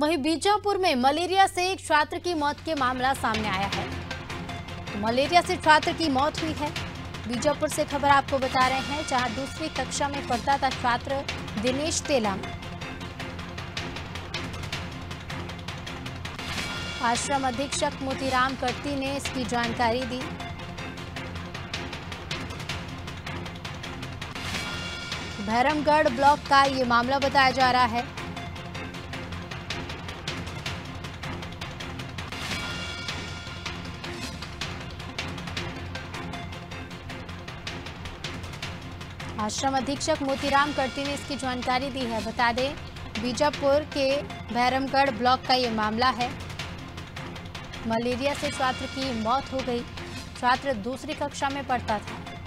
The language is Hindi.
वहीं बीजापुर में मलेरिया से एक छात्र की मौत के मामला सामने आया है। तो मलेरिया से छात्र की मौत हुई है। बीजापुर से खबर आपको बता रहे हैं, जहाँ दूसरी कक्षा में पढ़ता था छात्र दिनेश तेलाम आश्रम अधीक्षक मोतीराम कर्ती ने इसकी जानकारी दी। भैरमगढ़ ब्लॉक का ये मामला बताया जा रहा है। आश्रम अधीक्षक मोतीराम करती ने इसकी जानकारी दी है। बता दें, बीजापुर के भैरमगढ़ ब्लॉक का ये मामला है। मलेरिया से छात्र की मौत हो गई। छात्र दूसरी कक्षा में पढ़ता था।